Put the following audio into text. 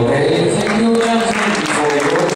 Okay.